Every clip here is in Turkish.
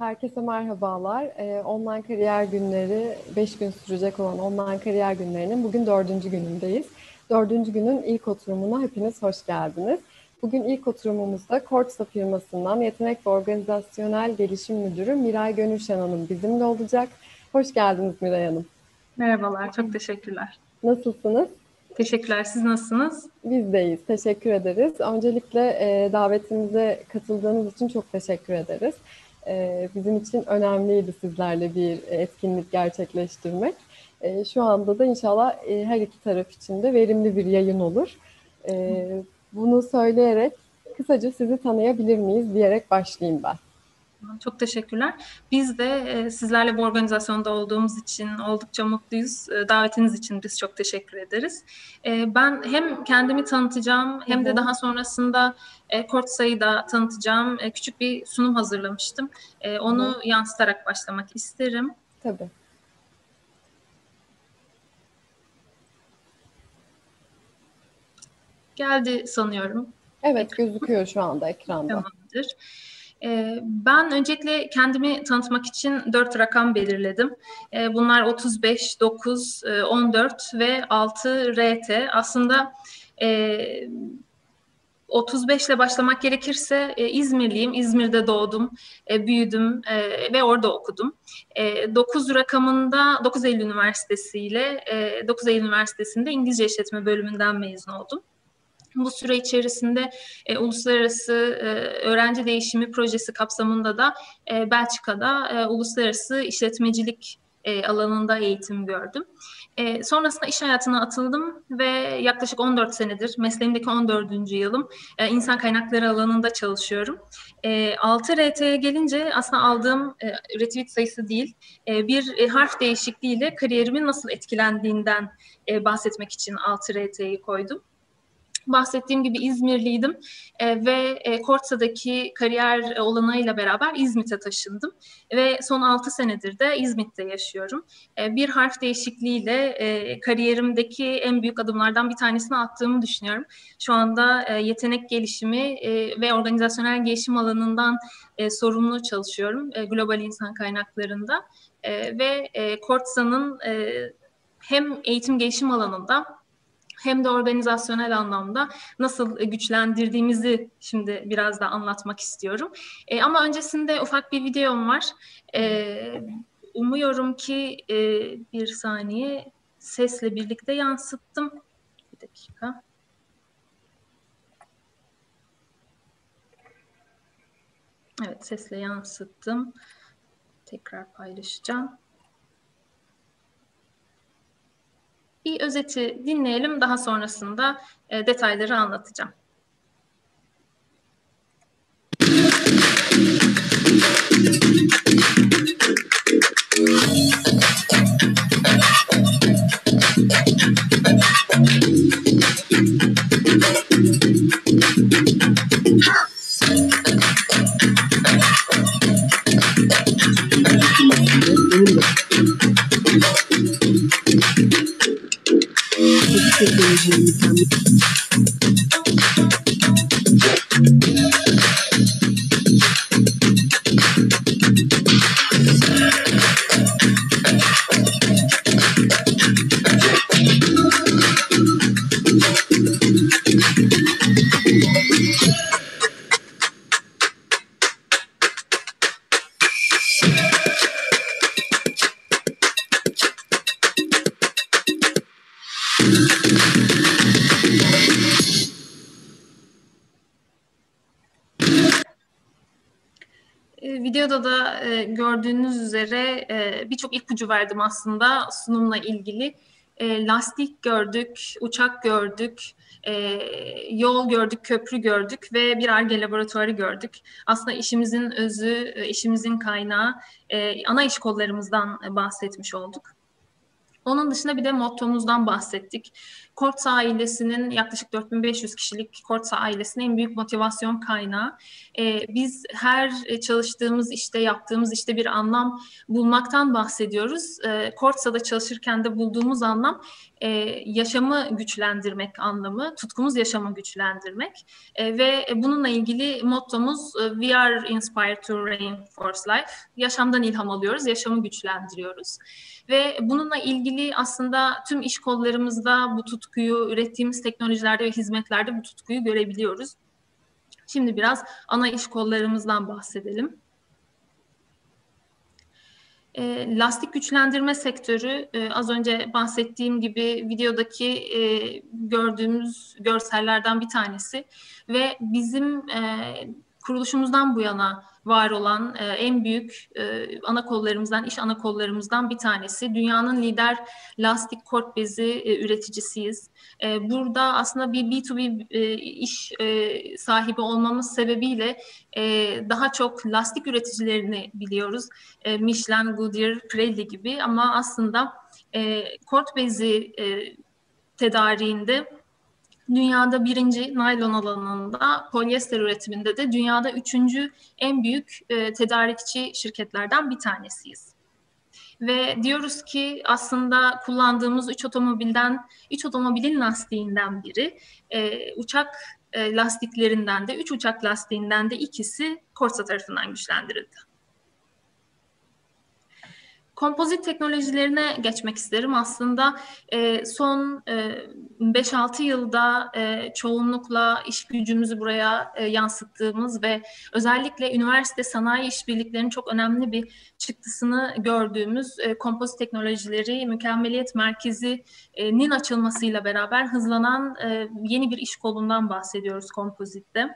Herkese merhabalar. Ee, online kariyer günleri, 5 gün sürecek olan online kariyer günlerinin bugün dördüncü günündeyiz. Dördüncü günün ilk oturumuna hepiniz hoş geldiniz. Bugün ilk oturumumuzda Kortsa firmasından Yetenek ve Organizasyonel Gelişim Müdürü Miray Gönülşen Hanım bizimle olacak. Hoş geldiniz Miray Hanım. Merhabalar, çok teşekkürler. Nasılsınız? Teşekkürler, siz nasılsınız? Biz deyiz, teşekkür ederiz. Öncelikle e, davetimize katıldığınız için çok teşekkür ederiz. E, bizim için önemliydi sizlerle bir etkinlik gerçekleştirmek. E, şu anda da inşallah e, her iki taraf için de verimli bir yayın olur. E, bunu söyleyerek kısaca sizi tanıyabilir miyiz diyerek başlayayım ben. Çok teşekkürler. Biz de e, sizlerle bu organizasyonda olduğumuz için oldukça mutluyuz. E, davetiniz için biz çok teşekkür ederiz. E, ben hem kendimi tanıtacağım hem de daha sonrasında Kortsa'yı da tanıtacağım. Küçük bir sunum hazırlamıştım. Onu Hı. yansıtarak başlamak isterim. Tabii. Geldi sanıyorum. Evet gözüküyor şu anda ekranda. Tamamdır. Ee, ben öncelikle kendimi tanıtmak için dört rakam belirledim. Ee, bunlar 35, 9, 14 ve 6 RT. Aslında 35 ile başlamak gerekirse e, İzmirliyim. İzmir'de doğdum, e, büyüdüm e, ve orada okudum. 9 rakamında 9 Eylül Üniversitesi ile 9 Eylül Üniversitesi'nde İngilizce İşletme bölümünden mezun oldum. Bu süre içerisinde e, uluslararası e, öğrenci değişimi projesi kapsamında da e, Belçika'da e, uluslararası işletmecilik e, alanında eğitim gördüm. E, sonrasında iş hayatına atıldım ve yaklaşık 14 senedir mesleğimdeki 14. yılım e, insan kaynakları alanında çalışıyorum. E, 6 RT'ye gelince aslında aldığım e, retweet sayısı değil, e, bir e, harf değişikliğiyle kariyerimin nasıl etkilendiğinden e, bahsetmek için 6 RT'yi koydum bahsettiğim gibi İzmirliydim e, ve e, Kortsa'daki kariyer olanağıyla beraber İzmit'e taşındım ve son 6 senedir de İzmit'te yaşıyorum. E, bir harf değişikliğiyle e, kariyerimdeki en büyük adımlardan bir tanesini attığımı düşünüyorum. Şu anda e, yetenek gelişimi e, ve organizasyonel gelişim alanından e, sorumlu çalışıyorum e, global insan kaynaklarında e, ve e, Kortsa'nın e, hem eğitim gelişim alanında hem de organizasyonel anlamda nasıl güçlendirdiğimizi şimdi biraz da anlatmak istiyorum. E, ama öncesinde ufak bir videom var. E, umuyorum ki e, bir saniye sesle birlikte yansıttım. Bir dakika. Evet sesle yansıttım. Tekrar paylaşacağım. Bir özeti dinleyelim. Daha sonrasında e, detayları anlatacağım. Thank you. Gördüğünüz üzere e, birçok ipucu verdim aslında sunumla ilgili. E, lastik gördük, uçak gördük, e, yol gördük, köprü gördük ve bir ARGE laboratuvarı gördük. Aslında işimizin özü, e, işimizin kaynağı, e, ana iş kollarımızdan bahsetmiş olduk. Onun dışında bir de mottomuzdan bahsettik. Kortsa ailesinin yaklaşık 4500 kişilik Kortsa ailesinin en büyük motivasyon kaynağı. Ee, biz her çalıştığımız işte, yaptığımız işte bir anlam bulmaktan bahsediyoruz. Ee, Kortsa'da çalışırken de bulduğumuz anlam e, yaşamı güçlendirmek anlamı, tutkumuz yaşamı güçlendirmek e, ve bununla ilgili mottomuz e, We are inspired to reinforce life. Yaşamdan ilham alıyoruz, yaşamı güçlendiriyoruz. Ve bununla ilgili aslında tüm iş kollarımızda bu tutkuyu, ürettiğimiz teknolojilerde ve hizmetlerde bu tutkuyu görebiliyoruz. Şimdi biraz ana iş kollarımızdan bahsedelim. E, lastik güçlendirme sektörü e, az önce bahsettiğim gibi videodaki e, gördüğümüz görsellerden bir tanesi. Ve bizim e, kuruluşumuzdan bu yana var olan e, en büyük e, ana kollarımızdan, iş ana kollarımızdan bir tanesi. Dünyanın lider lastik kort bezi e, üreticisiyiz. E, burada aslında bir B2B e, iş e, sahibi olmamız sebebiyle e, daha çok lastik üreticilerini biliyoruz. E, Michelin, Goodyear, Pirelli gibi ama aslında e, kort bezi e, tedariğinde dünyada birinci naylon alanında, polyester üretiminde de dünyada üçüncü en büyük e, tedarikçi şirketlerden bir tanesiyiz. Ve diyoruz ki aslında kullandığımız üç otomobilden, üç otomobilin lastiğinden biri, e, uçak e, lastiklerinden de, üç uçak lastiğinden de ikisi Korsa tarafından güçlendirildi kompozit teknolojilerine geçmek isterim. Aslında e, son e, 5-6 yılda e, çoğunlukla iş gücümüzü buraya e, yansıttığımız ve özellikle üniversite sanayi işbirliklerinin çok önemli bir çıktısını gördüğümüz e, kompozit teknolojileri mükemmeliyet merkezinin açılmasıyla beraber hızlanan e, yeni bir iş kolundan bahsediyoruz kompozitte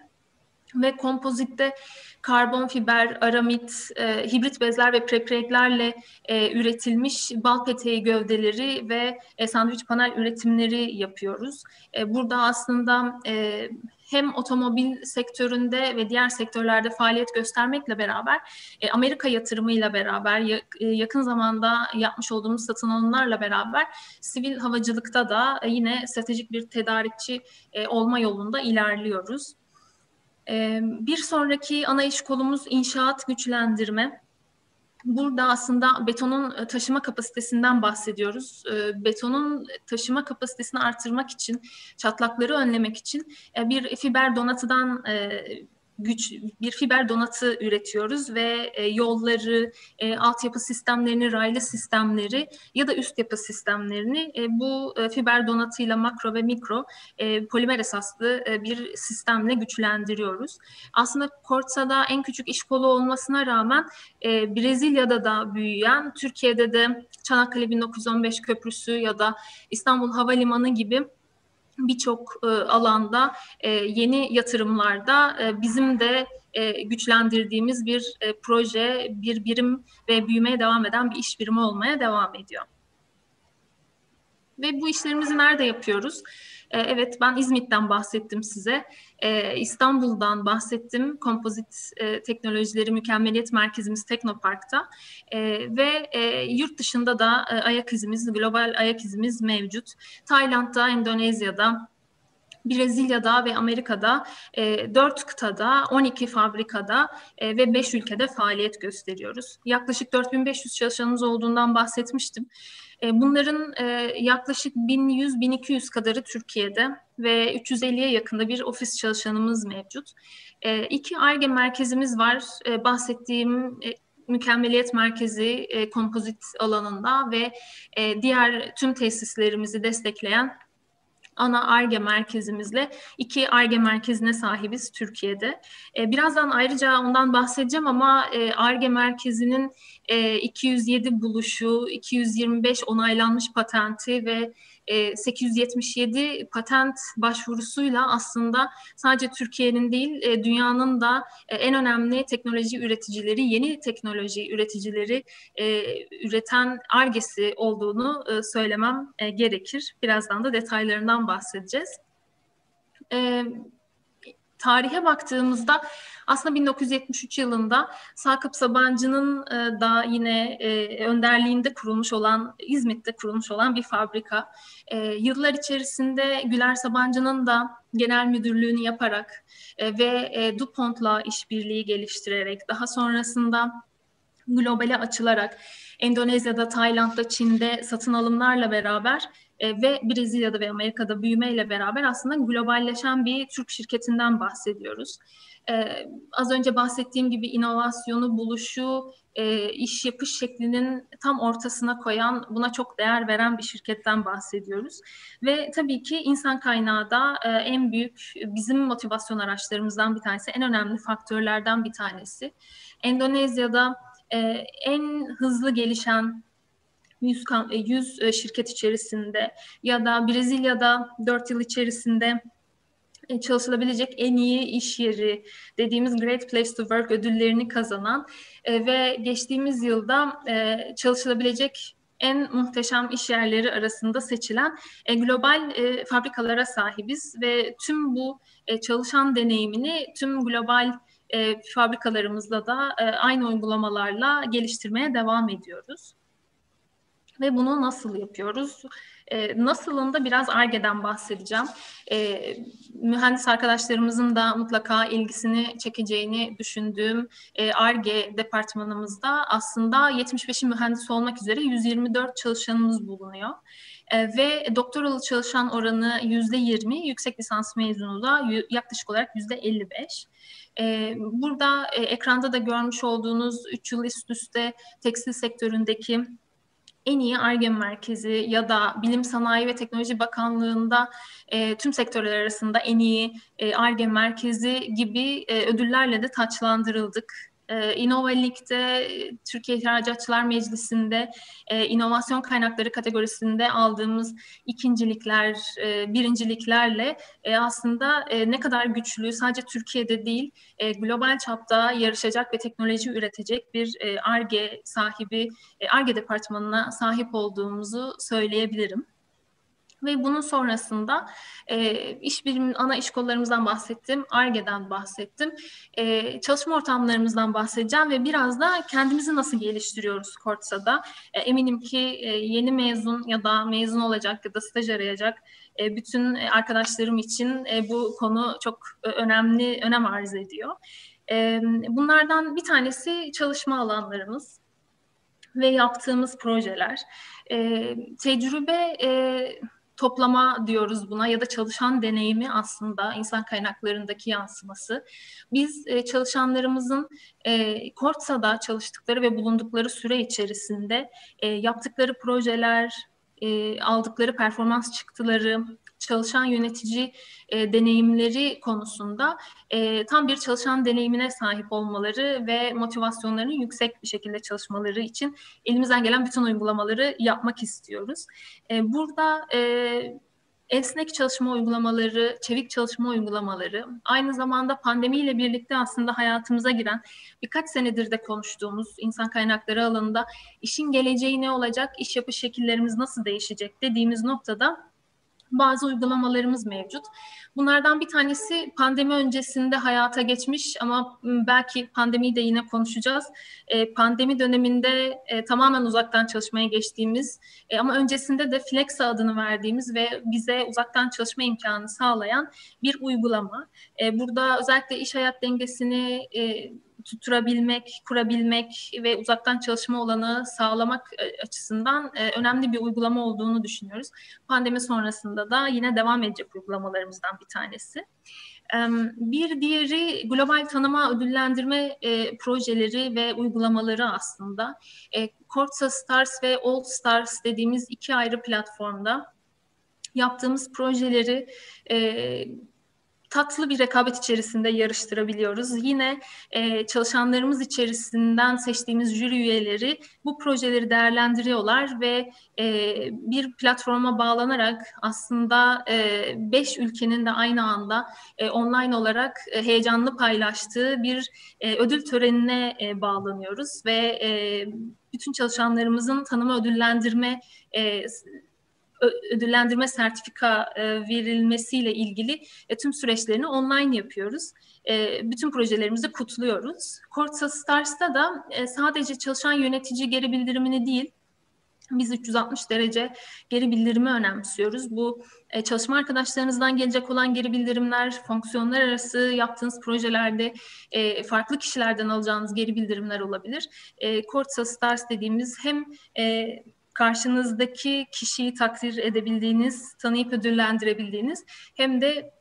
ve kompozitte karbon fiber, aramit, e, hibrit bezler ve preprenklerle e, üretilmiş bal peteği gövdeleri ve e, sandviç panel üretimleri yapıyoruz. E, burada aslında e, hem otomobil sektöründe ve diğer sektörlerde faaliyet göstermekle beraber e, Amerika yatırımıyla beraber e, yakın zamanda yapmış olduğumuz satın alımlarla beraber sivil havacılıkta da e, yine stratejik bir tedarikçi e, olma yolunda ilerliyoruz. Bir sonraki ana iş kolumuz inşaat güçlendirme. Burada aslında betonun e, taşıma kapasitesinden bahsediyoruz. Betonun taşıma kapasitesini artırmak için, çatlakları önlemek için e, bir fiber donatıdan e, güç bir fiber donatı üretiyoruz ve e, yolları, e, altyapı sistemlerini, raylı sistemleri ya da üst yapı sistemlerini e, bu e, fiber donatıyla makro ve mikro e, polimer esaslı e, bir sistemle güçlendiriyoruz. Aslında Kortsa'da en küçük iş kolu olmasına rağmen e, Brezilya'da da büyüyen, Türkiye'de de Çanakkale 1915 Köprüsü ya da İstanbul Havalimanı gibi birçok e, alanda e, yeni yatırımlarda e, bizim de e, güçlendirdiğimiz bir e, proje, bir birim ve büyümeye devam eden bir iş birimi olmaya devam ediyor. Ve bu işlerimizi nerede yapıyoruz? E, evet ben İzmit'ten bahsettim size. E, İstanbul'dan bahsettim. Kompozit e, Teknolojileri Mükemmeliyet Merkezimiz Teknopark'ta. Ve yurt dışında da ayak izimiz, global ayak izimiz mevcut. Tayland'da, Endonezya'da, Brezilya'da ve Amerika'da e, 4 kıtada, 12 fabrikada e, ve 5 ülkede faaliyet gösteriyoruz. Yaklaşık 4500 çalışanımız olduğundan bahsetmiştim. E, bunların e, yaklaşık 1100-1200 kadarı Türkiye'de ve 350'ye yakında bir ofis çalışanımız mevcut. E, iki ARGE merkezimiz var. E, bahsettiğim e, mükemmeliyet merkezi e, kompozit alanında ve e, diğer tüm tesislerimizi destekleyen ana ARGE merkezimizle iki ARGE merkezine sahibiz Türkiye'de. E, birazdan ayrıca ondan bahsedeceğim ama e, ARGE merkezinin e, 207 buluşu, 225 onaylanmış patenti ve 877 e, patent başvurusuyla aslında sadece Türkiye'nin değil e, dünyanın da e, en önemli teknoloji üreticileri, yeni teknoloji üreticileri üreten argesi olduğunu söylemem gerekir. Birazdan da detaylarından bahsedeceğiz tarihe baktığımızda aslında 1973 yılında Sakıp Sabancı'nın e, da yine e, önderliğinde kurulmuş olan, İzmit'te kurulmuş olan bir fabrika. E, yıllar içerisinde Güler Sabancı'nın da genel müdürlüğünü yaparak ve DuPont'la işbirliği geliştirerek daha sonrasında globale açılarak Endonezya'da, Tayland'da, Çin'de satın alımlarla beraber e, ve Brezilya'da ve Amerika'da büyümeyle beraber aslında globalleşen bir Türk şirketinden bahsediyoruz. E, az önce bahsettiğim gibi inovasyonu, buluşu, e, iş yapış şeklinin tam ortasına koyan, buna çok değer veren bir şirketten bahsediyoruz. Ve tabii ki insan kaynağı da e, en büyük bizim motivasyon araçlarımızdan bir tanesi, en önemli faktörlerden bir tanesi. Endonezya'da e, en hızlı gelişen 100, 100 e, şirket içerisinde ya da Brezilya'da 4 yıl içerisinde e, çalışılabilecek en iyi iş yeri dediğimiz Great Place to Work ödüllerini kazanan e, ve geçtiğimiz yılda e, çalışılabilecek en muhteşem iş yerleri arasında seçilen e, global e, fabrikalara sahibiz ve tüm bu e, çalışan deneyimini tüm global e, fabrikalarımızda da e, aynı uygulamalarla geliştirmeye devam ediyoruz. Ve bunu nasıl yapıyoruz? E, nasılında biraz ARGE'den bahsedeceğim. E, mühendis arkadaşlarımızın da mutlaka ilgisini çekeceğini düşündüğüm ARGE e, departmanımızda aslında 75'in mühendis olmak üzere 124 çalışanımız bulunuyor. E, ve doktoralı çalışan oranı yüzde 20, yüksek lisans mezunu da yaklaşık olarak yüzde 55. E, burada ekranda da görmüş olduğunuz 3 yıl üst üste tekstil sektöründeki en iyi ARGE merkezi ya da Bilim Sanayi ve Teknoloji Bakanlığı'nda e, tüm sektörler arasında en iyi ARGE merkezi gibi e, ödüllerle de taçlandırıldık. E, Türkiye İhracatçılar Meclisi'nde e, inovasyon kaynakları kategorisinde aldığımız ikincilikler, e, birinciliklerle e, aslında e, ne kadar güçlü, sadece Türkiye'de değil, global çapta yarışacak ve teknoloji üretecek bir ARGE sahibi, ARGE departmanına sahip olduğumuzu söyleyebilirim ve bunun sonrasında e, iş biriminin ana iş kollarımızdan bahsettim, ARGE'den bahsettim, e, çalışma ortamlarımızdan bahsedeceğim ve biraz da kendimizi nasıl geliştiriyoruz Kortsa'da. E, eminim ki e, yeni mezun ya da mezun olacak ya da staj arayacak e, bütün arkadaşlarım için e, bu konu çok e, önemli, önem arz ediyor. E, bunlardan bir tanesi çalışma alanlarımız ve yaptığımız projeler. E, tecrübe e, toplama diyoruz buna ya da çalışan deneyimi aslında insan kaynaklarındaki yansıması. Biz e, çalışanlarımızın e, Kortsa'da çalıştıkları ve bulundukları süre içerisinde e, yaptıkları projeler, e, aldıkları performans çıktıları, çalışan yönetici e, deneyimleri konusunda e, tam bir çalışan deneyimine sahip olmaları ve motivasyonlarının yüksek bir şekilde çalışmaları için elimizden gelen bütün uygulamaları yapmak istiyoruz. E, burada e, esnek çalışma uygulamaları, çevik çalışma uygulamaları, aynı zamanda pandemiyle birlikte aslında hayatımıza giren birkaç senedir de konuştuğumuz insan kaynakları alanında işin geleceği ne olacak, iş yapış şekillerimiz nasıl değişecek dediğimiz noktada bazı uygulamalarımız mevcut. Bunlardan bir tanesi pandemi öncesinde hayata geçmiş ama belki pandemiyi de yine konuşacağız. E, pandemi döneminde e, tamamen uzaktan çalışmaya geçtiğimiz e, ama öncesinde de Flexa adını verdiğimiz ve bize uzaktan çalışma imkanı sağlayan bir uygulama. E, burada özellikle iş hayat dengesini e, tutturabilmek, kurabilmek ve uzaktan çalışma olanı sağlamak e, açısından e, önemli bir uygulama olduğunu düşünüyoruz. Pandemi sonrasında da yine devam edecek uygulamalarımızdan bir tanesi. Bir diğeri global tanıma ödüllendirme e, projeleri ve uygulamaları aslında. E, Stars ve All Stars dediğimiz iki ayrı platformda yaptığımız projeleri tatlı bir rekabet içerisinde yarıştırabiliyoruz. Yine e, çalışanlarımız içerisinden seçtiğimiz jüri üyeleri bu projeleri değerlendiriyorlar ve e, bir platforma bağlanarak aslında e, beş ülkenin de aynı anda e, online olarak e, heyecanlı paylaştığı bir e, ödül törenine e, bağlanıyoruz ve e, bütün çalışanlarımızın tanıma ödüllendirme e, ödüllendirme sertifika e, verilmesiyle ilgili e, tüm süreçlerini online yapıyoruz. E, bütün projelerimizi kutluyoruz. Corsa Stars'ta da sadece çalışan yönetici geri bildirimini değil, biz 360 derece geri bildirimi önemsiyoruz. Bu çalışma arkadaşlarınızdan gelecek olan geri bildirimler, fonksiyonlar arası yaptığınız projelerde farklı kişilerden alacağınız geri bildirimler olabilir. Corsa Stars dediğimiz hem karşınızdaki kişiyi takdir edebildiğiniz, tanıyıp ödüllendirebildiğiniz hem de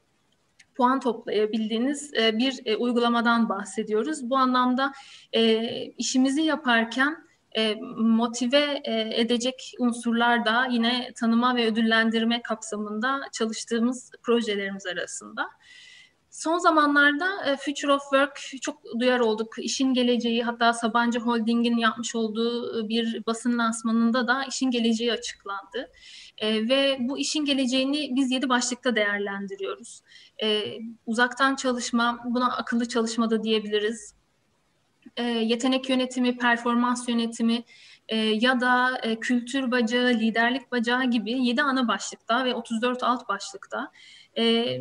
puan toplayabildiğiniz e, bir e, uygulamadan bahsediyoruz. Bu anlamda e, işimizi yaparken motive edecek unsurlar da yine tanıma ve ödüllendirme kapsamında çalıştığımız projelerimiz arasında. Son zamanlarda e, Future of Work çok duyar olduk. İşin geleceği hatta Sabancı Holding'in yapmış olduğu e, bir basın lansmanında da işin geleceği açıklandı. E, ve bu işin geleceğini biz yedi başlıkta değerlendiriyoruz. Uzaktan çalışma, buna akıllı çalışma da diyebiliriz. Yetenek yönetimi, performans yönetimi, ya da kültür bacağı, liderlik bacağı gibi 7 ana başlıkta ve 34 alt başlıkta e,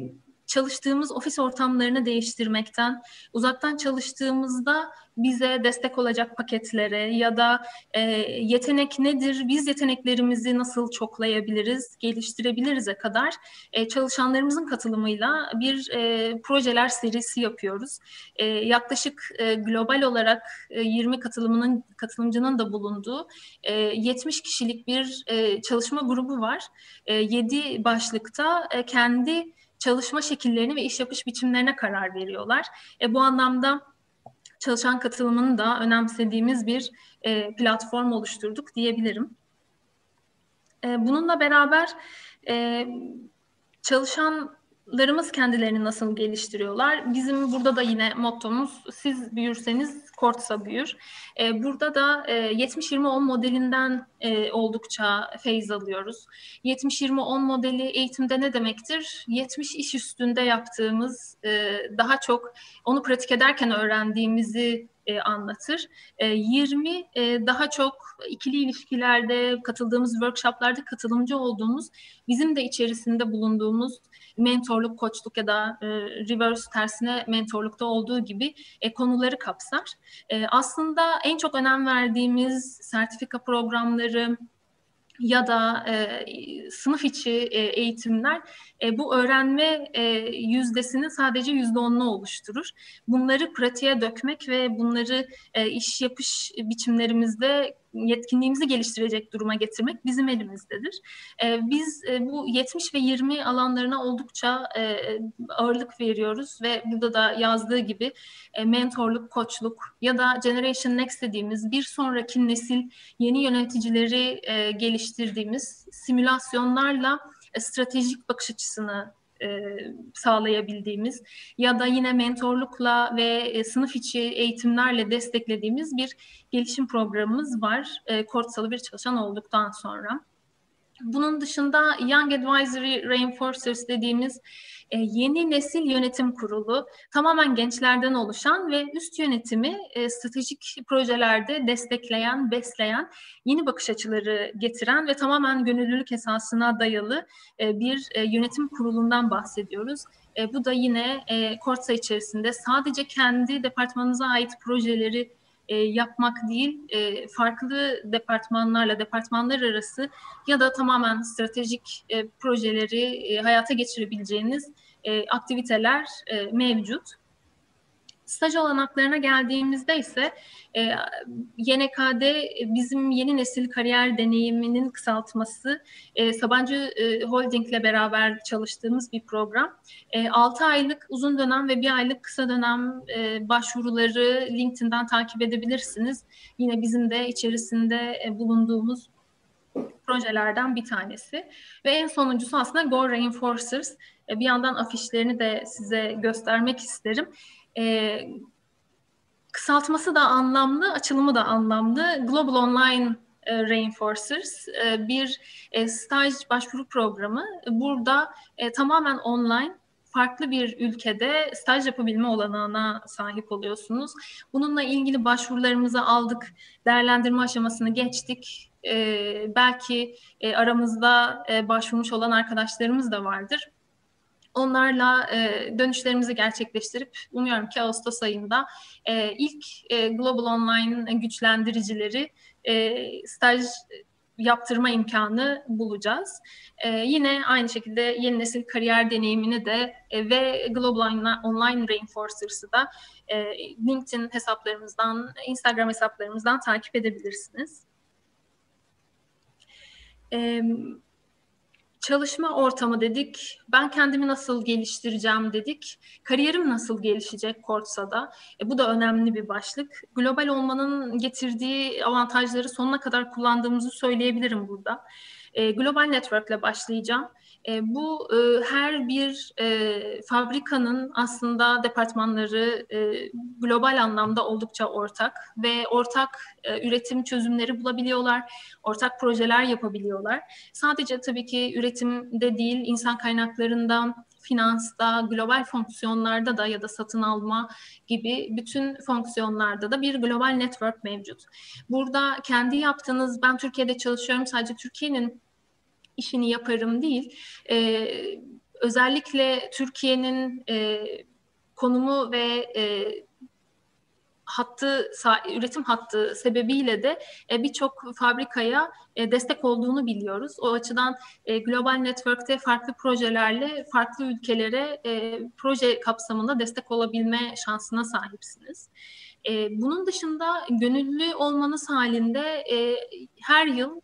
çalıştığımız ofis ortamlarını değiştirmekten, uzaktan çalıştığımızda bize destek olacak paketlere ya da e, yetenek nedir, biz yeteneklerimizi nasıl çoklayabiliriz, geliştirebiliriz'e kadar e, çalışanlarımızın katılımıyla bir e, projeler serisi yapıyoruz. E, yaklaşık e, global olarak e, 20 katılımının katılımcının da bulunduğu e, 70 kişilik bir e, çalışma grubu var. E, 7 başlıkta e, kendi çalışma şekillerini ve iş yapış biçimlerine karar veriyorlar. E, bu anlamda çalışan katılımını da önemsediğimiz bir e, platform oluşturduk diyebilirim. E, bununla beraber e, çalışan larımız kendilerini nasıl geliştiriyorlar? Bizim burada da yine mottomuz siz büyürseniz Kortsa büyür. E, burada da e, 70-20-10 modelinden e, oldukça feyiz alıyoruz. 70-20-10 modeli eğitimde ne demektir? 70 iş üstünde yaptığımız, e, daha çok onu pratik ederken öğrendiğimizi e, anlatır. E, 20 e, daha çok ikili ilişkilerde katıldığımız workshoplarda katılımcı olduğumuz, bizim de içerisinde bulunduğumuz mentorluk, koçluk ya da e, reverse tersine mentorlukta olduğu gibi e, konuları kapsar. E, aslında en çok önem verdiğimiz sertifika programları, ya da e, sınıf içi e, eğitimler e, bu öğrenme e, yüzdesinin sadece yüzde onunu oluşturur. Bunları pratiğe dökmek ve bunları e, iş yapış biçimlerimizde yetkinliğimizi geliştirecek duruma getirmek bizim elimizdedir. E, biz e, bu 70 ve 20 alanlarına oldukça e, ağırlık veriyoruz ve burada da yazdığı gibi e, mentorluk, koçluk ya da Generation Next dediğimiz bir sonraki nesil yeni yöneticileri e, geliştirdiğimiz simülasyonlarla e, stratejik bakış açısını e, sağlayabildiğimiz ya da yine mentorlukla ve e, sınıf içi eğitimlerle desteklediğimiz bir gelişim programımız var. E, Kortsalı bir çalışan olduktan sonra. Bunun dışında Young Advisory Reinforcers dediğimiz e, yeni nesil yönetim kurulu tamamen gençlerden oluşan ve üst yönetimi e, stratejik projelerde destekleyen, besleyen, yeni bakış açıları getiren ve tamamen gönüllülük esasına dayalı e, bir yönetim kurulundan bahsediyoruz. Bu da yine e, Kortsa içerisinde sadece kendi departmanınıza ait projeleri yapmak değil, farklı departmanlarla, departmanlar arası ya da tamamen stratejik projeleri hayata geçirebileceğiniz e, aktiviteler e, mevcut. Staj olanaklarına geldiğimizde ise e, YNK'de bizim yeni nesil kariyer deneyiminin kısaltması e, Sabancı e, Holding ile beraber çalıştığımız bir program. E, 6 aylık uzun dönem ve bir aylık kısa dönem e, başvuruları LinkedIn'den takip edebilirsiniz. Yine bizim de içerisinde e, bulunduğumuz projelerden bir tanesi. Ve en sonuncusu aslında Go Reinforcers. E, bir yandan afişlerini de size göstermek isterim. E, kısaltması da anlamlı, açılımı da anlamlı. Global Online e, Reinforcers e, bir staj başvuru programı. Burada tamamen online farklı bir ülkede staj yapabilme olanağına sahip oluyorsunuz. Bununla ilgili başvurularımızı aldık, değerlendirme aşamasını geçtik. Belki aramızda başvurmuş olan arkadaşlarımız da vardır. Onlarla e, dönüşlerimizi gerçekleştirip umuyorum ki Ağustos ayında e, ilk e, Global Online güçlendiricileri e, staj yaptırma imkanı bulacağız. E, yine aynı şekilde yeni nesil kariyer deneyimini de e, ve Global Online Reinforcers'ı da e, LinkedIn hesaplarımızdan, Instagram hesaplarımızdan takip edebilirsiniz. E, çalışma ortamı dedik. Ben kendimi nasıl geliştireceğim dedik. Kariyerim nasıl gelişecek Kortsa'da? E, bu da önemli bir başlık. Global olmanın getirdiği avantajları sonuna kadar kullandığımızı söyleyebilirim burada. E, Global Network ile başlayacağım. E, bu e, her bir e, fabrikanın aslında departmanları e, global anlamda oldukça ortak ve ortak e, üretim çözümleri bulabiliyorlar, ortak projeler yapabiliyorlar. Sadece tabii ki üretimde değil, insan kaynaklarından finansta, global fonksiyonlarda da ya da satın alma gibi bütün fonksiyonlarda da bir global network mevcut. Burada kendi yaptığınız, ben Türkiye'de çalışıyorum, sadece Türkiye'nin işini yaparım değil. E, özellikle Türkiye'nin e, konumu ve e, hattı üretim hattı sebebiyle de e, birçok fabrikaya e, destek olduğunu biliyoruz. O açıdan e, Global Network'te farklı projelerle farklı ülkelere proje kapsamında destek olabilme şansına sahipsiniz. Bunun dışında gönüllü olmanız halinde her yıl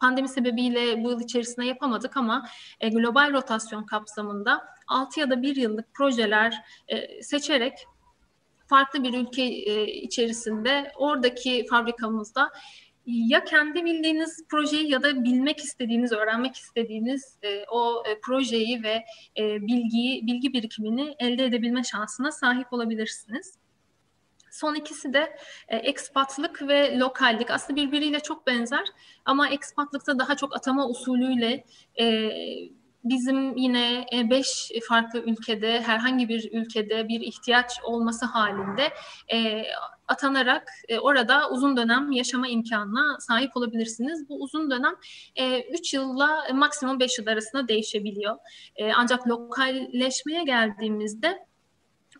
Pandemi sebebiyle bu yıl içerisinde yapamadık ama e, global rotasyon kapsamında 6 ya da 1 yıllık projeler e, seçerek farklı bir ülke e, içerisinde oradaki fabrikamızda ya kendi bildiğiniz projeyi ya da bilmek istediğiniz, öğrenmek istediğiniz e, o e, projeyi ve e, bilgiyi, bilgi birikimini elde edebilme şansına sahip olabilirsiniz. Son ikisi de e, ekspatlık ve lokallik. Aslında birbiriyle çok benzer ama ekspatlıkta daha çok atama usulüyle e, bizim yine e, beş farklı ülkede herhangi bir ülkede bir ihtiyaç olması halinde e, atanarak e, orada uzun dönem yaşama imkanına sahip olabilirsiniz. Bu uzun dönem e, 3 yılla maksimum 5 yıl arasında değişebiliyor. E, ancak lokalleşmeye geldiğimizde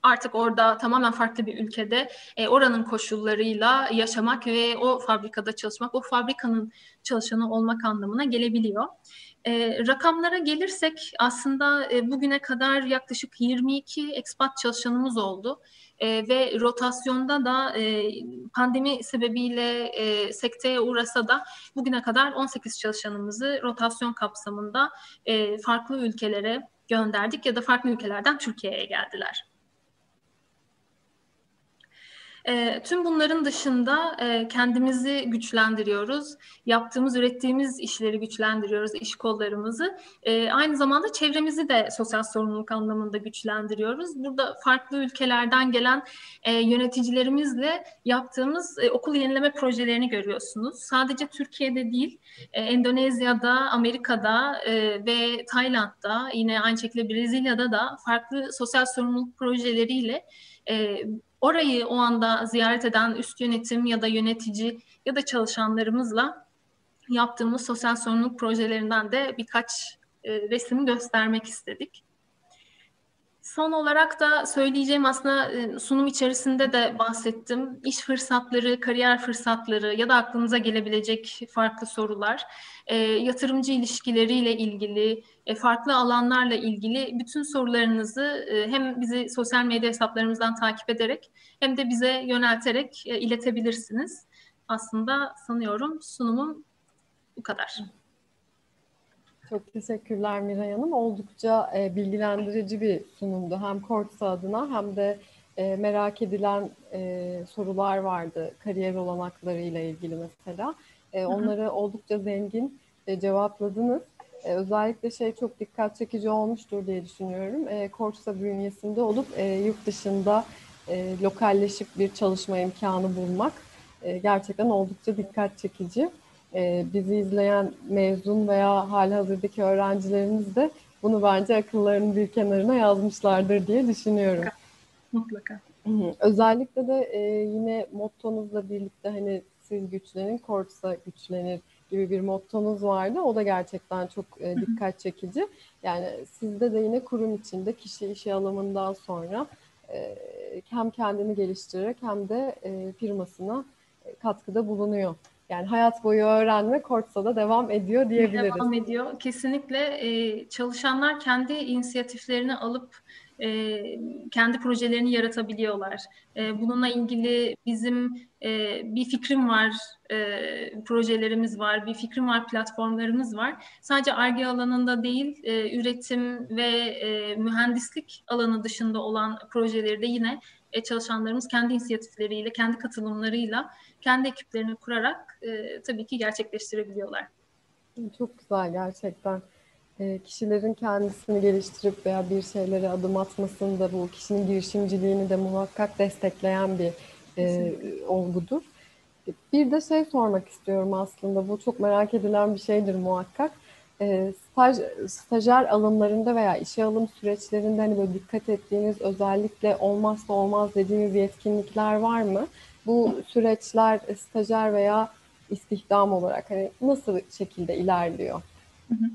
artık orada tamamen farklı bir ülkede e, oranın koşullarıyla yaşamak ve o fabrikada çalışmak, o fabrikanın çalışanı olmak anlamına gelebiliyor. E, rakamlara gelirsek aslında e, bugüne kadar yaklaşık 22 ekspat çalışanımız oldu. E, ve rotasyonda da e, pandemi sebebiyle e, sekteye uğrasa da bugüne kadar 18 çalışanımızı rotasyon kapsamında e, farklı ülkelere gönderdik ya da farklı ülkelerden Türkiye'ye geldiler. E, tüm bunların dışında e, kendimizi güçlendiriyoruz. Yaptığımız, ürettiğimiz işleri güçlendiriyoruz, iş kollarımızı. E, aynı zamanda çevremizi de sosyal sorumluluk anlamında güçlendiriyoruz. Burada farklı ülkelerden gelen e, yöneticilerimizle yaptığımız e, okul yenileme projelerini görüyorsunuz. Sadece Türkiye'de değil, e, Endonezya'da, Amerika'da e, ve Tayland'da, yine aynı şekilde Brezilya'da da farklı sosyal sorumluluk projeleriyle e, orayı o anda ziyaret eden üst yönetim ya da yönetici ya da çalışanlarımızla yaptığımız sosyal sorumluluk projelerinden de birkaç e, resim göstermek istedik. Son olarak da söyleyeceğim aslında e, sunum içerisinde de bahsettim. İş fırsatları, kariyer fırsatları ya da aklınıza gelebilecek farklı sorular, e, yatırımcı ilişkileriyle ilgili, e, farklı alanlarla ilgili bütün sorularınızı e, hem bizi sosyal medya hesaplarımızdan takip ederek hem de bize yönelterek e, iletebilirsiniz. Aslında sanıyorum sunumum bu kadar. Çok teşekkürler Miray Hanım. Oldukça e, bilgilendirici bir sunumdu. Hem Kortsa adına hem de e, merak edilen e, sorular vardı. Kariyer olanaklarıyla ilgili mesela. E, onları oldukça zengin e, cevapladınız. E, özellikle şey çok dikkat çekici olmuştur diye düşünüyorum. E, Kortsa bünyesinde olup e, yurt dışında e, lokalleşip bir çalışma imkanı bulmak e, gerçekten oldukça dikkat çekici e, bizi izleyen mezun veya hali hazırdaki öğrencilerimiz de bunu bence akıllarının bir kenarına yazmışlardır diye düşünüyorum. Mutlaka. Özellikle de e, yine mottonuzla birlikte hani siz güçlenin, korksa güçlenir gibi bir mottonuz vardı. O da gerçekten çok e, dikkat çekici. Yani sizde de yine kurum içinde kişi işe alımından sonra e, hem kendini geliştirerek hem de e, firmasına katkıda bulunuyor. Yani hayat boyu öğrenme Kortsa'da devam ediyor diyebiliriz. Devam ediyor. Kesinlikle e, çalışanlar kendi inisiyatiflerini alıp e, kendi projelerini yaratabiliyorlar. E, bununla ilgili bizim e, bir fikrim var, e, projelerimiz var, bir fikrim var, platformlarımız var. Sadece ARGE alanında değil, e, üretim ve e, mühendislik alanı dışında olan projeleri de yine e, çalışanlarımız kendi inisiyatifleriyle, kendi katılımlarıyla, kendi ekiplerini kurarak e, tabii ki gerçekleştirebiliyorlar. Çok güzel gerçekten. E, kişilerin kendisini geliştirip veya bir şeylere adım atmasında bu kişinin girişimciliğini de muhakkak destekleyen bir e, olgudur. Bir de şey sormak istiyorum aslında. Bu çok merak edilen bir şeydir muhakkak. E, staj, stajyer alımlarında veya işe alım süreçlerinde hani böyle dikkat ettiğiniz özellikle olmazsa olmaz dediğiniz yetkinlikler var mı? Bu süreçler stajyer veya istihdam olarak hani nasıl şekilde ilerliyor? Hı hı.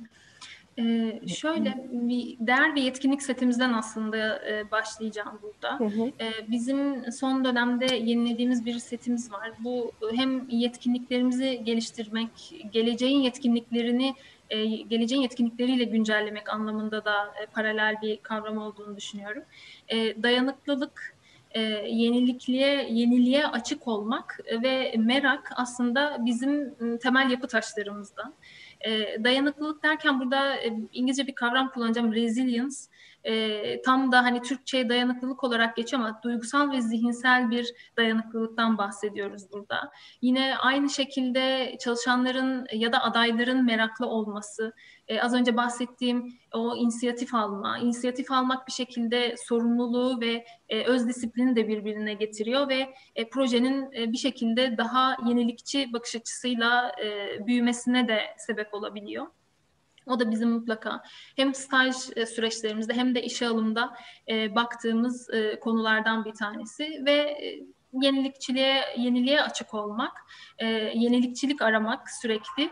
Ee, şöyle bir değer ve yetkinlik setimizden aslında e, başlayacağım burada. Hı hı. Ee, bizim son dönemde yenilediğimiz bir setimiz var. Bu hem yetkinliklerimizi geliştirmek, geleceğin yetkinliklerini e, geleceğin yetkinlikleriyle güncellemek anlamında da e, paralel bir kavram olduğunu düşünüyorum. E, dayanıklılık, yenilikliğe, yeniliğe açık olmak ve merak aslında bizim temel yapı taşlarımızdan. Dayanıklılık derken burada İngilizce bir kavram kullanacağım resilience. E, tam da hani Türkçe'ye dayanıklılık olarak geçiyor ama duygusal ve zihinsel bir dayanıklılıktan bahsediyoruz burada. Yine aynı şekilde çalışanların ya da adayların meraklı olması, e, az önce bahsettiğim o inisiyatif alma, inisiyatif almak bir şekilde sorumluluğu ve e, öz disiplini de birbirine getiriyor ve e, projenin e, bir şekilde daha yenilikçi bakış açısıyla e, büyümesine de sebep olabiliyor. O da bizim mutlaka hem staj e, süreçlerimizde hem de işe alımda e, baktığımız e, konulardan bir tanesi ve e, yenilikçiliğe yeniliğe açık olmak, e, yenilikçilik aramak sürekli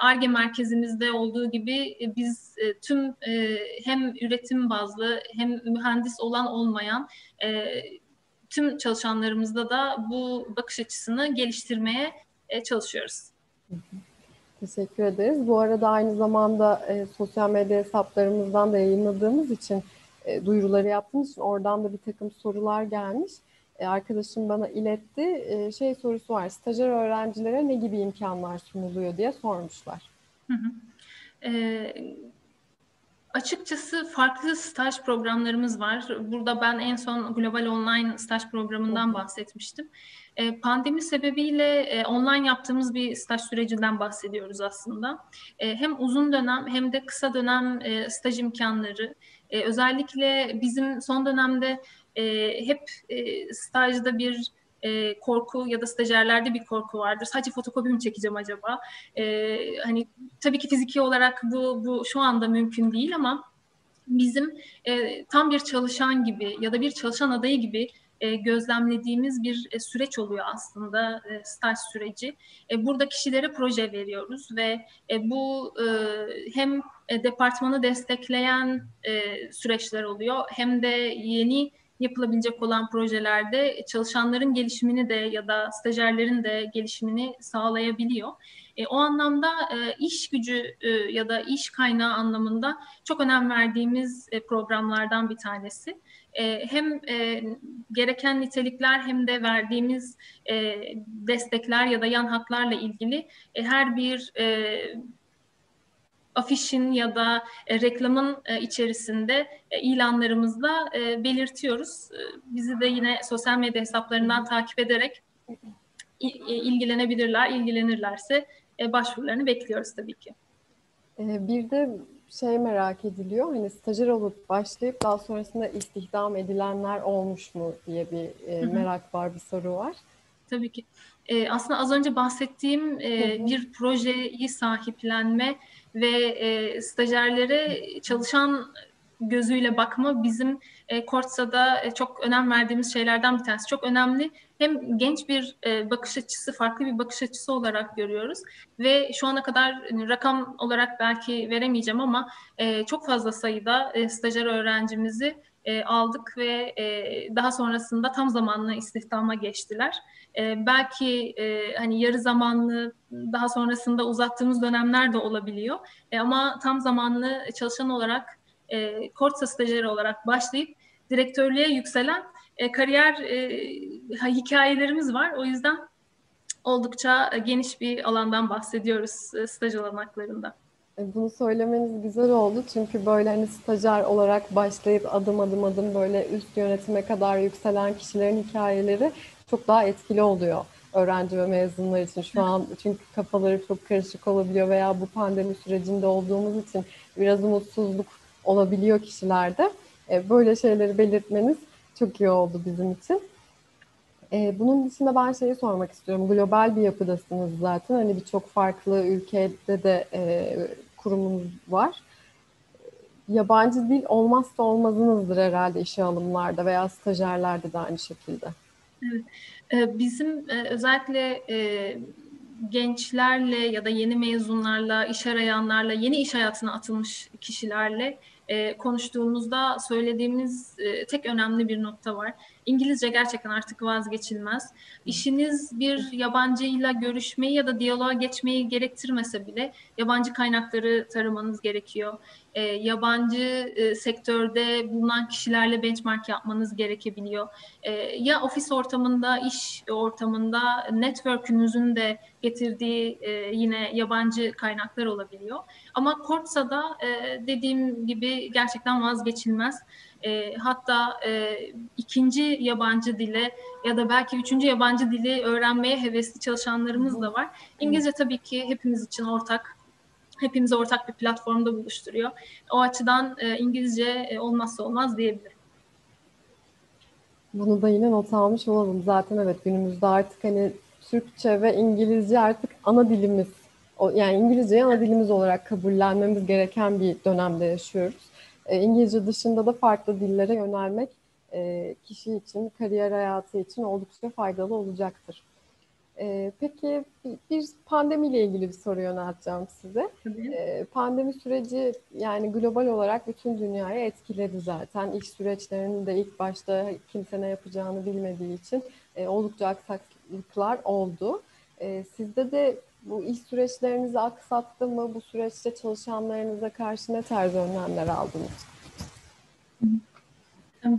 ARGE merkezimizde olduğu gibi e, biz e, tüm e, hem üretim bazlı hem mühendis olan olmayan e, tüm çalışanlarımızda da bu bakış açısını geliştirmeye e, çalışıyoruz. Teşekkür ederiz. Bu arada aynı zamanda e, sosyal medya hesaplarımızdan da yayınladığımız için e, duyuruları yaptığımız için oradan da bir takım sorular gelmiş. E, arkadaşım bana iletti. E, şey sorusu var. Stajyer öğrencilere ne gibi imkanlar sunuluyor diye sormuşlar. Hı hı. E, açıkçası farklı staj programlarımız var. Burada ben en son Global Online staj programından bahsetmiştim. E, pandemi sebebiyle e, online yaptığımız bir staj sürecinden bahsediyoruz aslında. E, hem uzun dönem hem de kısa dönem staj imkanları. Özellikle bizim son dönemde hep stajda bir e, korku ya da stajyerlerde bir korku vardır. Sadece fotokopi mi çekeceğim acaba? E, hani tabii ki fiziki olarak bu bu şu anda mümkün değil ama bizim e, tam bir çalışan gibi ya da bir çalışan adayı gibi e, gözlemlediğimiz bir e, süreç oluyor aslında e, staj süreci. E, burada kişilere proje veriyoruz ve e, bu e, hem e, departmanı destekleyen e, süreçler oluyor hem de yeni yapılabilecek olan projelerde çalışanların gelişimini de ya da stajyerlerin de gelişimini sağlayabiliyor. E, o anlamda e, iş gücü e, ya da iş kaynağı anlamında çok önem verdiğimiz e, programlardan bir tanesi. E, hem e, gereken nitelikler hem de verdiğimiz e, destekler ya da yan haklarla ilgili e, her bir e, afişin ya da e, reklamın e, içerisinde e, ilanlarımızda e, belirtiyoruz. E, bizi de yine sosyal medya hesaplarından takip ederek e, ilgilenebilirler. İlgilenirlerse e, başvurularını bekliyoruz tabii ki. E, bir de şey merak ediliyor. Hani stajyer olup başlayıp daha sonrasında istihdam edilenler olmuş mu diye bir e, merak var, bir soru var. Tabii ki. E, aslında az önce bahsettiğim e, bir projeyi sahiplenme ve e, stajyerlere çalışan gözüyle bakma bizim e, Kortsa'da e, çok önem verdiğimiz şeylerden bir tanesi. Çok önemli. Hem genç bir e, bakış açısı, farklı bir bakış açısı olarak görüyoruz ve şu ana kadar hani, rakam olarak belki veremeyeceğim ama e, çok fazla sayıda e, stajyer öğrencimizi e, aldık ve e, daha sonrasında tam zamanlı istihdama geçtiler. E, belki e, hani yarı zamanlı daha sonrasında uzattığımız dönemler de olabiliyor. E, ama tam zamanlı çalışan olarak e, Kortsa stajyeri olarak başlayıp direktörlüğe yükselen e, kariyer e, hikayelerimiz var. O yüzden oldukça geniş bir alandan bahsediyoruz e, staj olanaklarında. E, bunu söylemeniz güzel oldu çünkü böyle hani stajyer olarak başlayıp adım adım adım böyle üst yönetime kadar yükselen kişilerin hikayeleri çok daha etkili oluyor öğrenci ve mezunlar için şu an çünkü kafaları çok karışık olabiliyor veya bu pandemi sürecinde olduğumuz için biraz umutsuzluk olabiliyor kişilerde. E, böyle şeyleri belirtmeniz çok iyi oldu bizim için. E, bunun dışında ben şeyi sormak istiyorum. Global bir yapıdasınız zaten. Hani birçok farklı ülkede de e, kurumunuz var. Yabancı dil olmazsa olmazınızdır herhalde işe alımlarda veya stajyerlerde de aynı şekilde. Ee, bizim e, özellikle e, gençlerle ya da yeni mezunlarla, iş arayanlarla, yeni iş hayatına atılmış kişilerle e, konuştuğumuzda söylediğimiz tek önemli bir nokta var. İngilizce gerçekten artık vazgeçilmez. İşiniz bir yabancıyla görüşmeyi ya da diyaloğa geçmeyi gerektirmese bile yabancı kaynakları taramanız gerekiyor. E, yabancı e, sektörde bulunan kişilerle benchmark yapmanız gerekebiliyor. E, ya ofis ortamında, iş ortamında network'ünüzün de getirdiği e, yine yabancı kaynaklar olabiliyor. Ama Kortsa'da e, dediğim gibi gerçekten vazgeçilmez. E, hatta e, ikinci yabancı dile ya da belki üçüncü yabancı dili öğrenmeye hevesli çalışanlarımız da var. İngilizce tabii ki hepimiz için ortak hepimizi ortak bir platformda buluşturuyor. O açıdan e, İngilizce e, olmazsa olmaz diyebilirim. Bunu da yine not almış olalım. Zaten evet günümüzde artık hani Türkçe ve İngilizce artık ana dilimiz. Yani İngilizceyi ana dilimiz olarak kabullenmemiz gereken bir dönemde yaşıyoruz. E, İngilizce dışında da farklı dillere yönelmek e, kişi için, kariyer hayatı için oldukça faydalı olacaktır. E, peki bir pandemiyle ilgili bir soru yönelteceğim size. Tabii. Pandemi süreci yani global olarak bütün dünyayı etkiledi zaten. İş süreçlerinin de ilk başta kimse ne yapacağını bilmediği için oldukça aksaklıklar oldu. Sizde de bu iş süreçlerinizi aksattı mı? Bu süreçte çalışanlarınıza karşı ne tarz önlemler aldınız?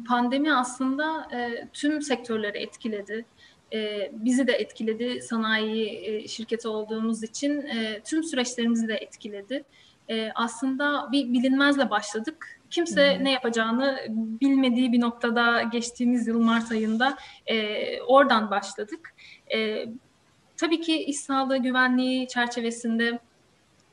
Pandemi aslında e, tüm sektörleri etkiledi. E, bizi de etkiledi. Sanayi e, şirketi olduğumuz için e, tüm süreçlerimizi de etkiledi. E, aslında bir bilinmezle başladık. Kimse hmm. ne yapacağını bilmediği bir noktada geçtiğimiz yıl Mart ayında e, oradan başladık. E, Tabii ki iş sağlığı güvenliği çerçevesinde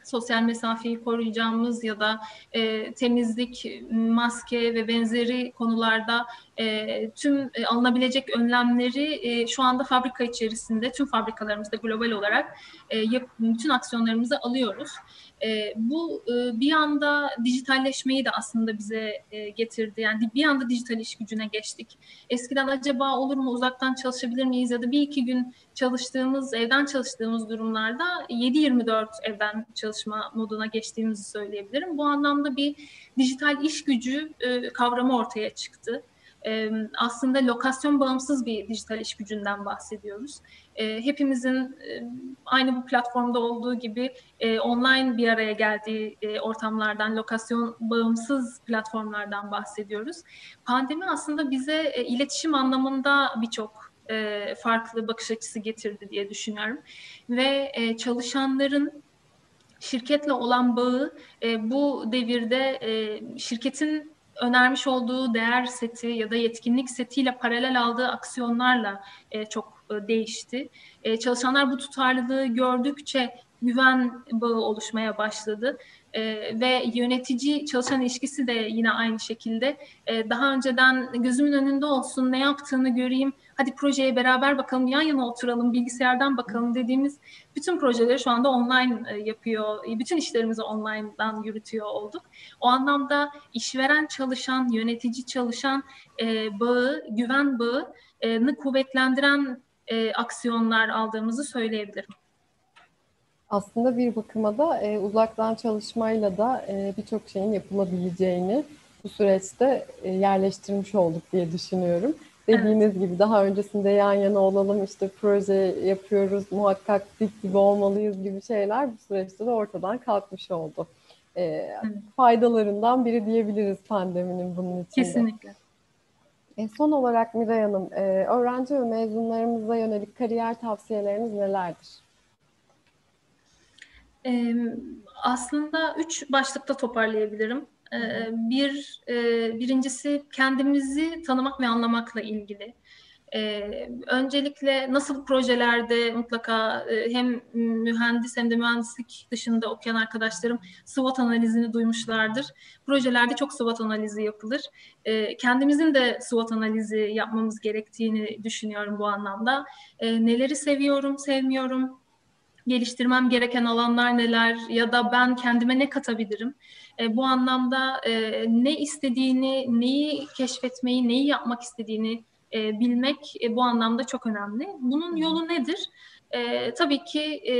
sosyal mesafeyi koruyacağımız ya da e, temizlik, maske ve benzeri konularda e, tüm e, alınabilecek önlemleri e, şu anda fabrika içerisinde, tüm fabrikalarımızda global olarak e, yap, bütün aksiyonlarımızı alıyoruz. E, bu e, bir anda dijitalleşmeyi de aslında bize e, getirdi. Yani bir anda dijital iş gücüne geçtik. Eskiden acaba olur mu uzaktan çalışabilir miyiz ya da bir iki gün çalıştığımız, evden çalıştığımız durumlarda 7-24 evden çalışma moduna geçtiğimizi söyleyebilirim. Bu anlamda bir dijital iş gücü e, kavramı ortaya çıktı aslında lokasyon bağımsız bir dijital iş gücünden bahsediyoruz. Hepimizin aynı bu platformda olduğu gibi online bir araya geldiği ortamlardan, lokasyon bağımsız platformlardan bahsediyoruz. Pandemi aslında bize iletişim anlamında birçok farklı bakış açısı getirdi diye düşünüyorum. Ve çalışanların şirketle olan bağı bu devirde şirketin önermiş olduğu değer seti ya da yetkinlik setiyle paralel aldığı aksiyonlarla e, çok e, değişti. E, çalışanlar bu tutarlılığı gördükçe güven bağı oluşmaya başladı. E, ve yönetici çalışan ilişkisi de yine aynı şekilde e, daha önceden gözümün önünde olsun ne yaptığını göreyim hadi projeye beraber bakalım yan yana oturalım bilgisayardan bakalım dediğimiz bütün projeleri şu anda online e, yapıyor bütün işlerimizi online'dan yürütüyor olduk. O anlamda işveren çalışan yönetici çalışan e, bağı güven bağını kuvvetlendiren e, aksiyonlar aldığımızı söyleyebilirim. Aslında bir bakıma da e, uzaktan çalışmayla da e, birçok şeyin yapılabileceğini bu süreçte e, yerleştirmiş olduk diye düşünüyorum. Dediğiniz evet. gibi daha öncesinde yan yana olalım işte proje yapıyoruz muhakkak dik gibi olmalıyız gibi şeyler bu süreçte de ortadan kalkmış oldu. E, evet. Faydalarından biri diyebiliriz pandeminin bunun için. Kesinlikle. E, son olarak Miray Hanım, e, öğrenci ve mezunlarımıza yönelik kariyer tavsiyeleriniz nelerdir? E, aslında üç başlıkta toparlayabilirim. E, bir e, Birincisi kendimizi tanımak ve anlamakla ilgili. Ee, öncelikle nasıl projelerde mutlaka e, hem mühendis hem de mühendislik dışında okuyan arkadaşlarım SWOT analizini duymuşlardır. Projelerde çok SWOT analizi yapılır. Ee, kendimizin de SWOT analizi yapmamız gerektiğini düşünüyorum bu anlamda. Ee, neleri seviyorum, sevmiyorum, geliştirmem gereken alanlar neler ya da ben kendime ne katabilirim? E, bu anlamda e, ne istediğini, neyi keşfetmeyi, neyi yapmak istediğini e, bilmek e, bu anlamda çok önemli. Bunun yolu nedir? E, tabii ki e,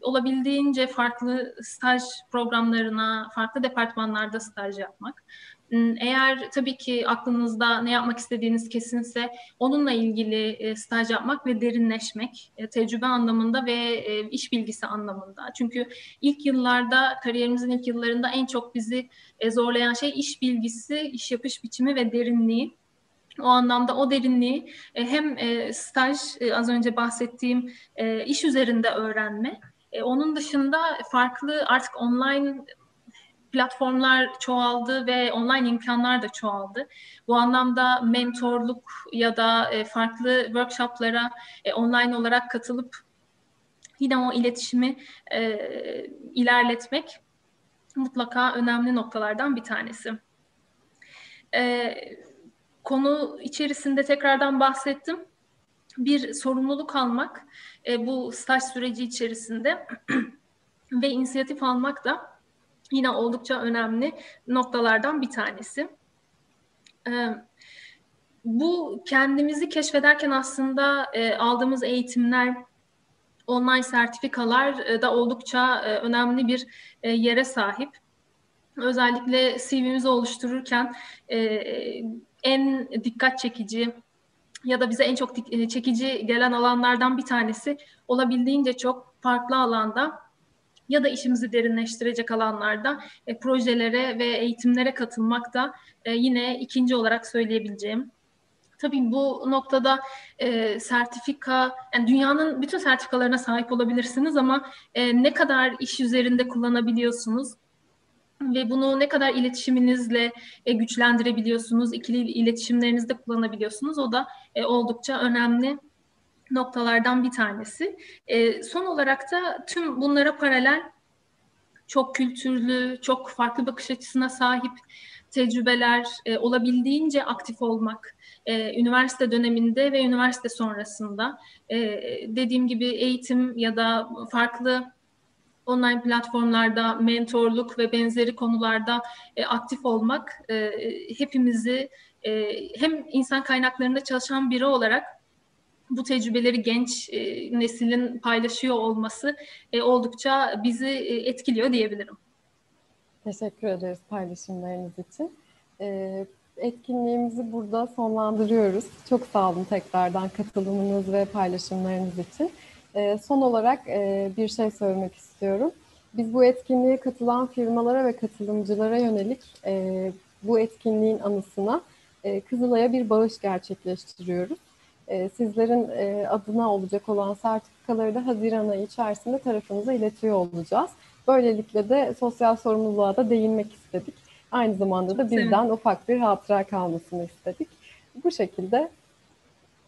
olabildiğince farklı staj programlarına, farklı departmanlarda staj yapmak. Hmm, eğer tabii ki aklınızda ne yapmak istediğiniz kesinse onunla ilgili e, staj yapmak ve derinleşmek e, tecrübe anlamında ve e, iş bilgisi anlamında. Çünkü ilk yıllarda kariyerimizin ilk yıllarında en çok bizi e, zorlayan şey iş bilgisi, iş yapış biçimi ve derinliği. O anlamda o derinliği e, hem e, staj e, az önce bahsettiğim iş üzerinde öğrenme. Onun dışında farklı artık online platformlar çoğaldı ve online imkanlar da çoğaldı. Bu anlamda mentorluk ya da farklı workshoplara online olarak katılıp yine o iletişimi ilerletmek mutlaka önemli noktalardan bir tanesi. Evet konu içerisinde tekrardan bahsettim. Bir sorumluluk almak e, bu staj süreci içerisinde ve inisiyatif almak da yine oldukça önemli noktalardan bir tanesi. E, bu kendimizi keşfederken aslında e, aldığımız eğitimler, online sertifikalar e, da oldukça e, önemli bir e, yere sahip. Özellikle CV'mizi oluştururken e, en dikkat çekici ya da bize en çok e, çekici gelen alanlardan bir tanesi olabildiğince çok farklı alanda ya da işimizi derinleştirecek alanlarda e, projelere ve eğitimlere katılmak da e, yine ikinci olarak söyleyebileceğim. Tabii bu noktada e, sertifika, yani dünyanın bütün sertifikalarına sahip olabilirsiniz ama e, ne kadar iş üzerinde kullanabiliyorsunuz, ve bunu ne kadar iletişiminizle e, güçlendirebiliyorsunuz, ikili iletişimlerinizde kullanabiliyorsunuz. O da e, oldukça önemli noktalardan bir tanesi. E, son olarak da tüm bunlara paralel çok kültürlü, çok farklı bakış açısına sahip tecrübeler, e, olabildiğince aktif olmak, e, üniversite döneminde ve üniversite sonrasında e, dediğim gibi eğitim ya da farklı online platformlarda mentorluk ve benzeri konularda e, aktif olmak e, hepimizi e, hem insan kaynaklarında çalışan biri olarak bu tecrübeleri genç e, neslin paylaşıyor olması e, oldukça bizi e, etkiliyor diyebilirim. Teşekkür ederiz paylaşımlarınız için. E, etkinliğimizi burada sonlandırıyoruz. Çok sağ olun tekrardan katılımınız ve paylaşımlarınız için. E, son olarak e, bir şey söylemek istiyorum. Biz bu etkinliğe katılan firmalara ve katılımcılara yönelik e, bu etkinliğin anısına e, Kızılay'a bir bağış gerçekleştiriyoruz. E, sizlerin e, adına olacak olan sertifikaları da Haziran ayı içerisinde tarafınıza iletiyor olacağız. Böylelikle de sosyal sorumluluğa da değinmek istedik. Aynı zamanda da bizden ufak bir hatıra kalmasını istedik. Bu şekilde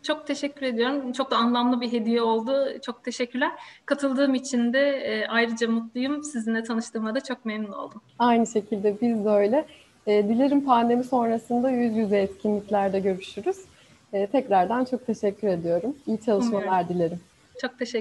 çok teşekkür ediyorum. Çok da anlamlı bir hediye oldu. Çok teşekkürler. Katıldığım için de e, ayrıca mutluyum. Sizinle tanıştığıma da çok memnun oldum. Aynı şekilde biz de öyle. E, dilerim pandemi sonrasında yüz yüze etkinliklerde görüşürüz. E, tekrardan çok teşekkür ediyorum. İyi çalışmalar Umarım. dilerim. Çok teşekkür